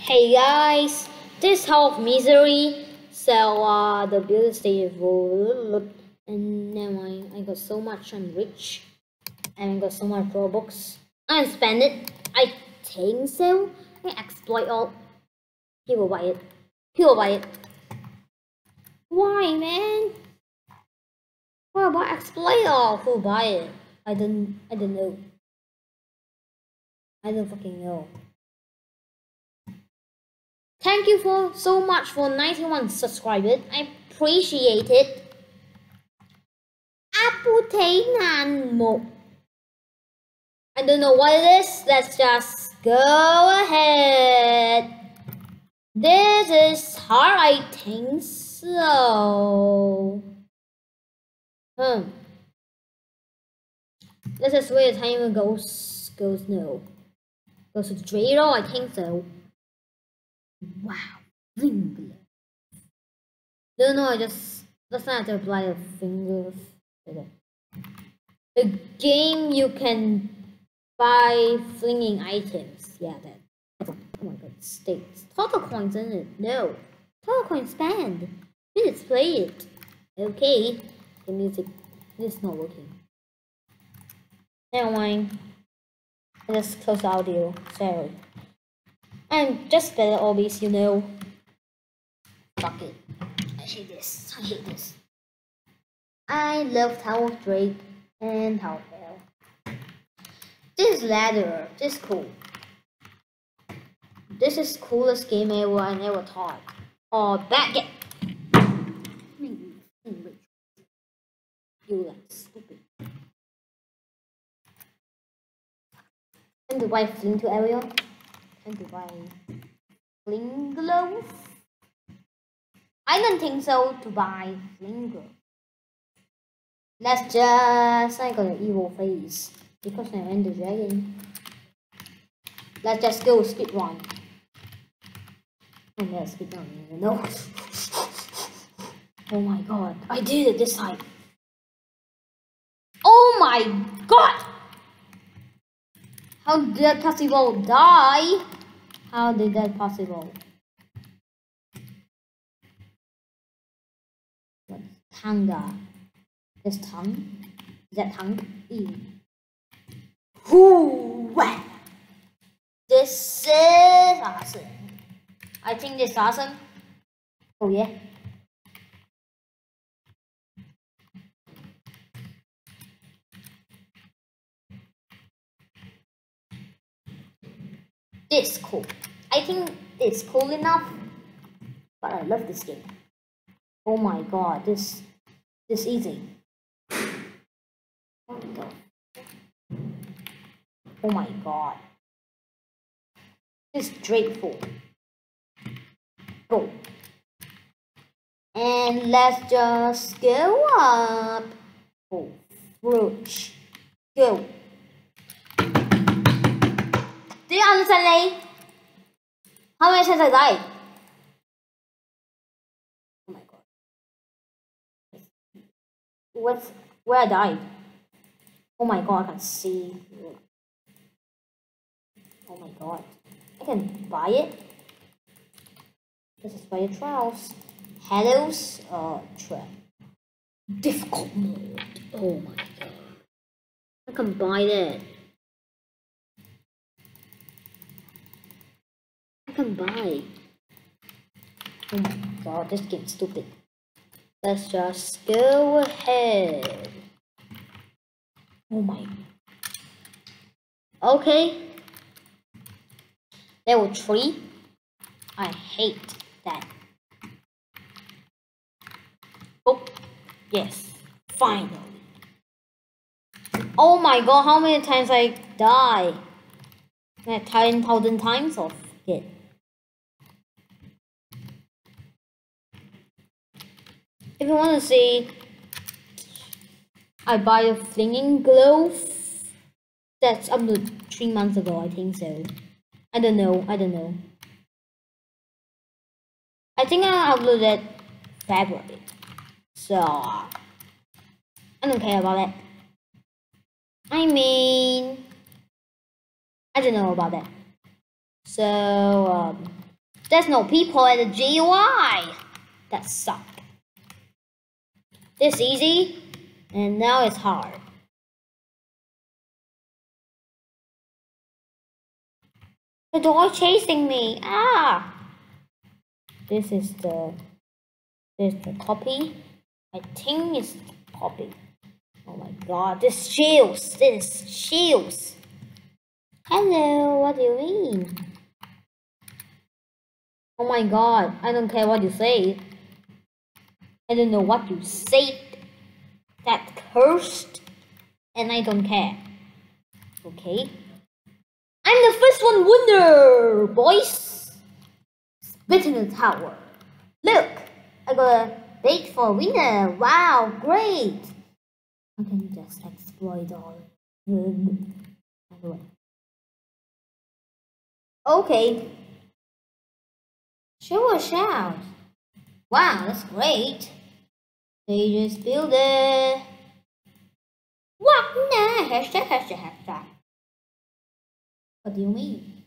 Hey guys, this Hell of Misery. So uh, the build full, and now I I got so much. I'm rich, and I got so much Robux. I spend it. I think so. I exploit all. He will buy it. He will buy it. Why, man? What about exploit all? Who buy it? I don't. I don't know. I don't fucking know. Thank you for so much for 91 subscribers. I appreciate it. Apple thấy. I don't know what it is. Let's just go ahead. This is hard, I think so. Hmm. This is where the timer goes goes no. Goes to zero, I think so. Wow, finger. No, no, I just let's not to apply a finger. Okay. A game you can buy flinging items. Yeah, that. Oh my god, states. Total coins in it. No. Total coins banned. Let's play it. Okay. The music is not working. Never mind. I just close audio. Sorry. I'm just better always, you know. Fuck it. I hate this. I hate this. I love Tower Drake and Tower Bell. This ladder, this is cool. This is coolest game ever I never thought. Oh, back it. You like stupid. And the wife fling to Ariel and to buy fling. I don't think so to buy fling. Let's just I got an evil face because I am the dragon. Let's just go speed run. Oh yeah, speed run. No. oh my god, I did it this time. Oh my god! How did that possible die? How did that possible? What's Tanga? This tongue? Is that tongue? E. Who? This is awesome. I think this is awesome. Oh yeah. This cool. I think it's cool enough, but I love this game. Oh my god, this this easy. Oh my god. This dreadful. Go. And let's just go up. Oh, fruit. Go. Do you understand me? How many times I died? Oh my god. What's where I died? Oh my god, I can see. Oh my god. I can buy it. This is fire trials. Hello's uh trap. Difficult mode. Oh my god. I can buy that. Can buy. Oh my god, this game's stupid. Let's just go ahead. Oh my. Okay. There Level 3. I hate that. Oh, yes. Finally. Oh my god, how many times I die? 10,000 times of it. If you want to see, I buy a flinging glove. That's up to three months ago, I think so. I don't know. I don't know. I think I uploaded February, so I don't care about it. I mean, I don't know about that. So um, There's no people at the GUI. That sucked. This easy, and now it's hard. The dog chasing me. Ah! This is the this is the copy. I think it's the copy. Oh my god, this shields. This shields. Hello, what do you mean? Oh my god, I don't care what you say. I don't know what you said. That cursed. And I don't care. Okay. I'm the first one winner, boys. Spit in the tower. Look, I got a date for a winner. Wow, great. I can just exploit all. Okay. Show a shout. Wow, that's great. They just build it. What? Nah, hashtag, hashtag, hashtag. What do you mean?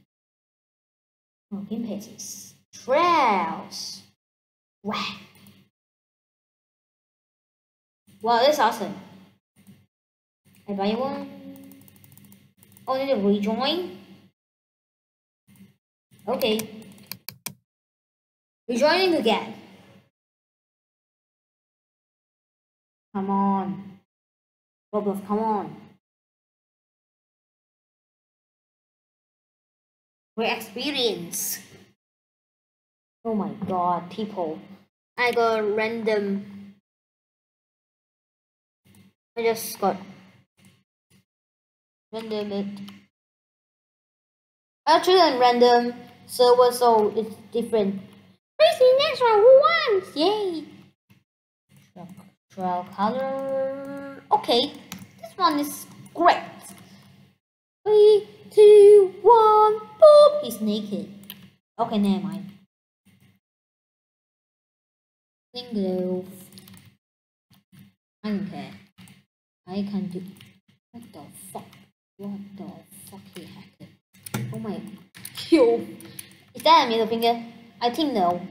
Oh, Broken pieces. Trails. Wow. Wow, that's awesome. I buy one. Oh, need to rejoin? Okay. Rejoining again. Come on. Roblox, come on. Great experience. Oh my god, people. I got random. I just got random it. Actually, random server, so it's different. Crazy next one, who wants? Yay! Trail color. Okay, this one is great. Three, two, one, boop. He's naked. Okay, never mind. Single. I don't care. I can do. What the fuck? What the fuck, he hacker? Oh my. Yo. Is that a middle finger? I think no.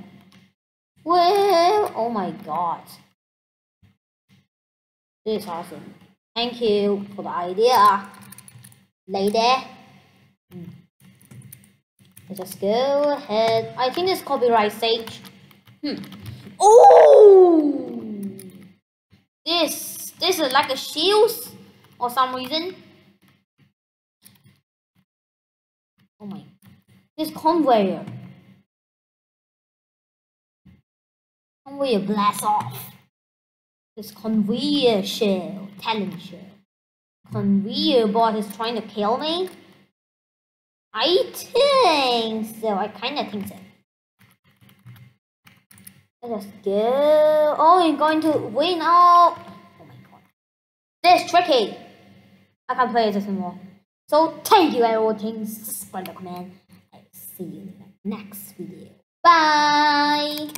Well, oh my god. This is awesome. Thank you for the idea, lady. Hmm. Let's just go ahead. I think it's copyright stage. Hmm. Oh! This, this is like a shield or some reason. Oh my. This conveyor. Conveyor blast off. This conveyor shell, talent shell. Conveyor bot is trying to kill me? I think so. I kind of think so. Let's go. Oh, you're going to win. Oh, oh my god. This is tricky. I can't play this anymore. So thank you for watching. Subscribe the command. I'll see you in the next video. Bye.